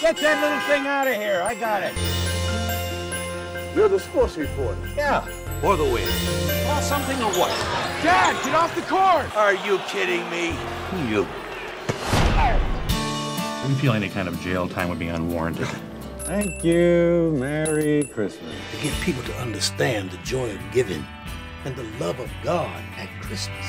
Get that little thing out of here. I got it. You're the sports reporter. Yeah. For the win. Call something or what? Dad, get off the court. Are you kidding me? You. We feel any kind of jail time would be unwarranted. Thank you. Merry Christmas. To get people to understand the joy of giving and the love of God at Christmas.